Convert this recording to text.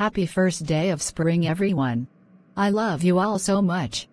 Happy first day of spring everyone. I love you all so much.